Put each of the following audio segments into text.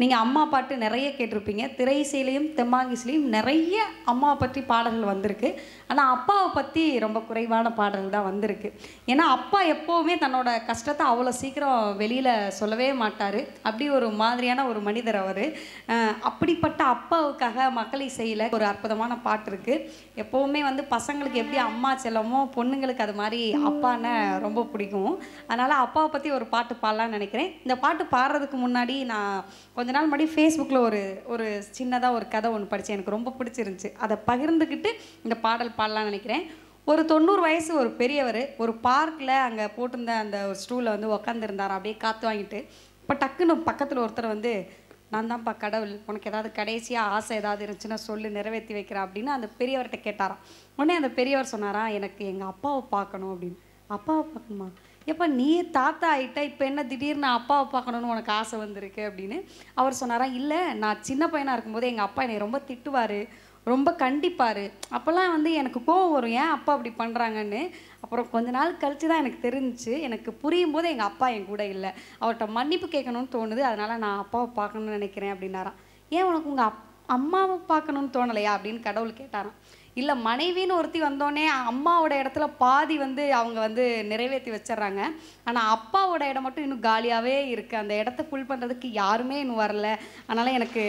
நீங்கள் அம்மா பாட்டு நிறைய கேட்டிருப்பீங்க. திரைசையிலையும் தெம்மாங்கிஸ்லையும் நிறைய அம்மாவை பற்றி பாடல்கள் வந்திருக்கு. ஆனால் அப்பாவை பற்றி ரொம்ப குறைவான பாடல்கள் தான் வந்திருக்கு. ஏன்னா அப்பா எப்போவுமே தன்னோட கஷ்டத்தை அவ்வளோ சீக்கிரம் வெளியில் சொல்லவே மாட்டார். அப்படி ஒரு மாதிரியான ஒரு மனிதர் அவர். அப்படிப்பட்ட அப்பாவுக்காக மக்கள் இசையில் ஒரு அற்புதமான பாட்டு இருக்குது எப்போவுமே வந்து பசங்களுக்கு எப்படி அம்மா செல்லமோ பொண்ணுங்களுக்கு அது மாதிரி அப்பான்னு ரொம்ப பிடிக்கும். அதனால் அப்பாவை பற்றி ஒரு பாட்டு பாடலான்னு நினைக்கிறேன். இந்த பாட்டு பாடுறதுக்கு முன்னாடி நான் கொஞ்சம் கொஞ்ச நாள் முன்னாடி ஃபேஸ்புக்கில் ஒரு ஒரு சின்னதாக ஒரு கதை ஒன்று படித்தேன் எனக்கு ரொம்ப பிடிச்சிருந்துச்சி. அதை பகிர்ந்துக்கிட்டு இந்த பாடல் பாடலாம்னு நினைக்கிறேன். ஒரு தொண்ணூறு வயசு ஒரு பெரியவர் ஒரு பார்க்கில் அங்கே போட்டிருந்த அந்த ஒரு ஸ்டூலில் வந்து உக்காந்துருந்தார். அப்படியே காற்று வாங்கிட்டு. இப்போ டக்குன்னு பக்கத்தில் ஒருத்தர் வந்து நான் தான்ப்பா கடவுள். உனக்கு ஏதாவது கடைசியாக ஆசை ஏதாவது இருந்துச்சுன்னா சொல்லு நிறைவேற்றி வைக்கிறேன். அப்படின்னு அந்த பெரியவர்கிட்ட கேட்டாராம். உடனே அந்த பெரியவர் சொன்னாராம் எனக்கு எங்கள் அப்பாவை பார்க்கணும். அப்படின்னு. அப்பாவை பார்க்கணுமா? எப்போ நீ தாத்தா ஆகிட்ட இப்போ என்ன திடீர்னு அப்பாவை பார்க்கணுன்னு உனக்கு ஆசை வந்திருக்கு அப்படின்னு அவர் சொன்னாராம் இல்லை நான் சின்ன பையனாக இருக்கும்போது எங்கள் அப்பா என்னை ரொம்ப திட்டுவார் ரொம்ப கண்டிப்பார். அப்போல்லாம் வந்து எனக்கு கோவம் வரும் ஏன் அப்பா அப்படி பண்ணுறாங்கன்னு அப்புறம் கொஞ்ச நாள் கழிச்சு தான் எனக்கு தெரிஞ்சுச்சு. எனக்கு புரியும் போது எங்கள் அப்பா என் கூட இல்லை. அவர்கிட்ட மன்னிப்பு கேட்கணும்னு தோணுது. அதனால் நான் அப்பாவை பார்க்கணும்னு நினைக்கிறேன் அப்படின்னாராம். ஏன் உனக்கு உங்கள் அப் அம்மாவை பார்க்கணும்னு தோணலையா? அப்படின்னு கடவுள் கேட்டாராம். இல்லை மனைவின்னு ஒருத்தி வந்தோடனே அம்மாவோட இடத்துல பாதி வந்து அவங்க வந்து நிறைவேற்றி வச்சிடுறாங்க ஆனால் அப்பாவோட இடம் மட்டும் இன்னும் காலியாகவே இருக்குது அந்த இடத்த ஃபுல் பண்ணுறதுக்கு யாருமே இன்னும் வரல. அதனால் எனக்கு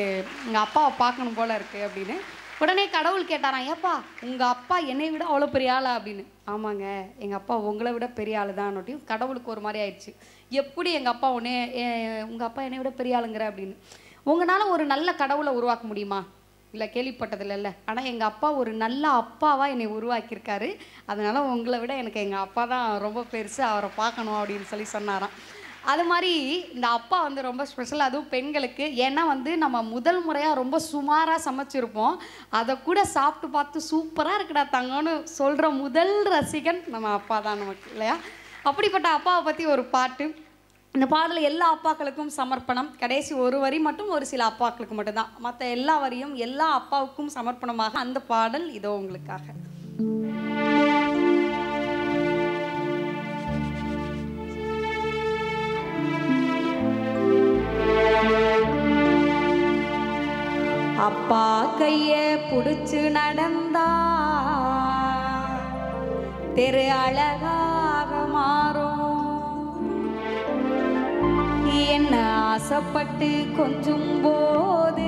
எங்கள் அப்பாவை பார்க்கணும் போல் இருக்குது அப்படின்னு. உடனே கடவுள் கேட்டாராம் ஏப்பா உங்கள் அப்பா என்னை விட அவ்வளோ பெரிய ஆளா? அப்படின்னு. ஆமாங்க எங்கள் அப்பா உங்களை விட பெரிய ஆளு தான் கடவுளுக்கு ஒரு மாதிரி ஆயிடுச்சு. எப்படி எங்கள் அப்பா உன்னே உங்கள் அப்பா என்னை விட பெரிய ஆளுங்கிற? அப்படின்னு. உங்களால் ஒரு நல்ல கடவுளை உருவாக்க முடியுமா? இல்லை கேள்விப்பட்டதில்ல இல்லை ஆனால் எங்கள் அப்பா ஒரு நல்ல அப்பாவாக என்னை உருவாக்கியிருக்காரு. அதனால் உங்களை விட எனக்கு எங்கள் அப்பா தான் ரொம்ப பெருசு அவரை பார்க்கணும் அப்படின்னு சொல்லி சொன்னாராம். அது மாதிரி இந்த அப்பா வந்து ரொம்ப ஸ்பெஷல் அதுவும் பெண்களுக்கு. ஏன்னா வந்து நம்ம முதல் முறையாக ரொம்ப சுமாராக சமைச்சிருப்போம். அதை கூட சாப்பிட்டு பார்த்து சூப்பராக இருக்குடா தங்கன்னு சொல்கிற முதல் ரசிகன் நம்ம அப்பா தான் நமக்கு இல்லையா? அப்படிப்பட்ட அப்பாவை பற்றி ஒரு பாட்டு. இந்த பாடல் எல்லா அப்பாக்களுக்கும் சமர்ப்பணம். கடைசி ஒரு வரி மட்டும் ஒரு சில அப்பாக்களுக்கு மட்டும்தான். மற்ற எல்லா வரியும் எல்லா அப்பாவுக்கும் சமர்ப்பணமாக அந்த பாடல் இதோ உங்களுக்காக. அப்பா கைய புடிச்சு நடந்தா தெரு அழகா ஆசைப்பட்டு கொஞ்சும் போது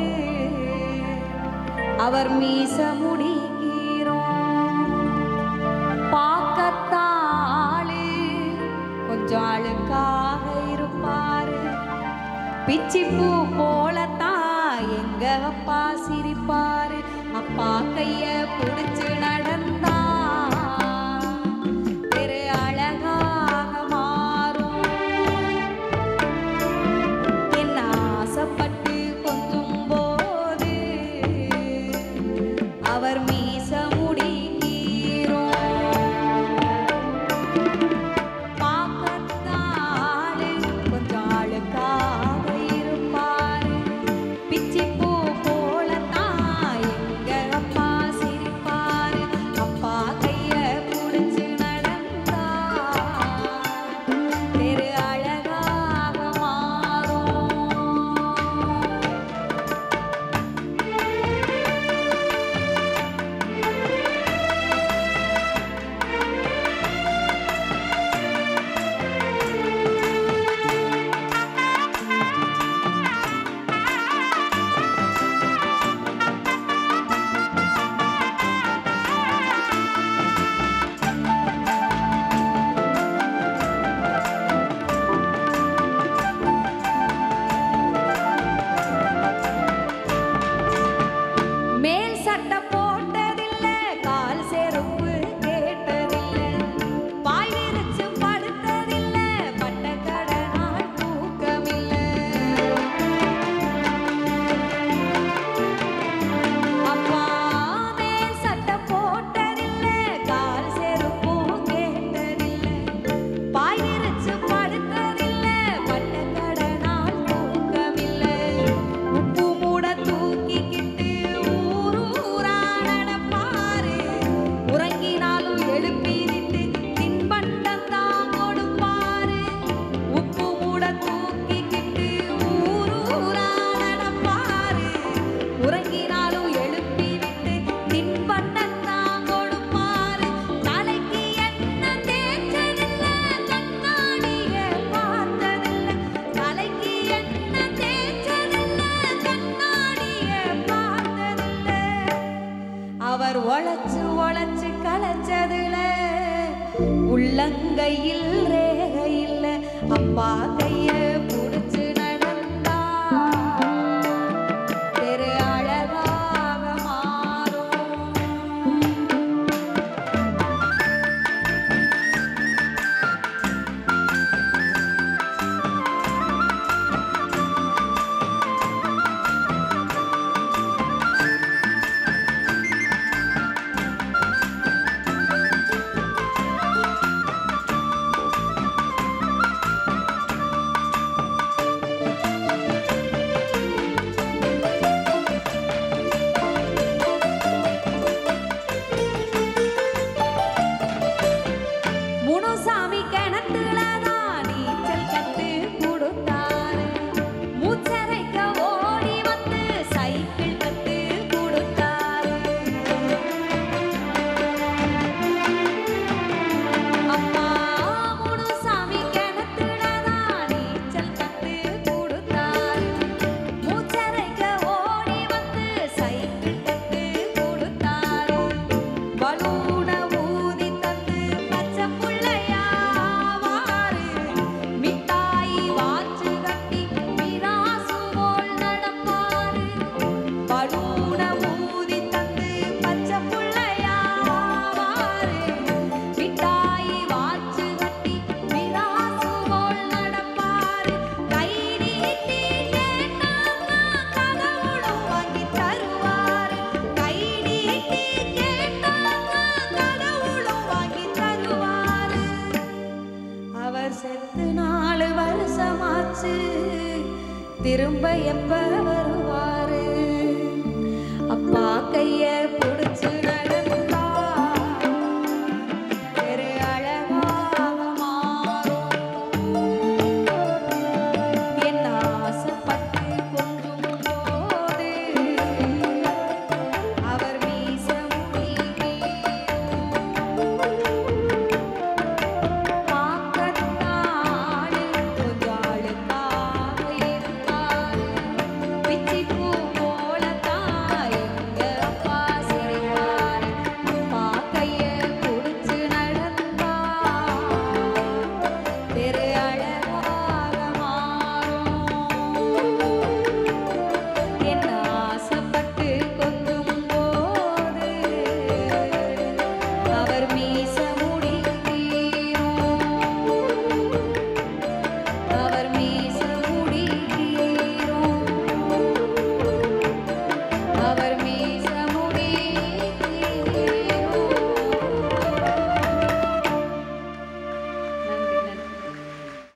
அவர் மீச முடிக்கிறோம். பார்க்கத்தாளு கொஞ்சம் அழுக்காக இருப்பாரு. பிச்சிப்பூ போலத்தான் எங்க அப்பா சிரிப்பாரு. அப்பா கைய புடிச்சு நடந்தா bad. திரும்ப எப்ப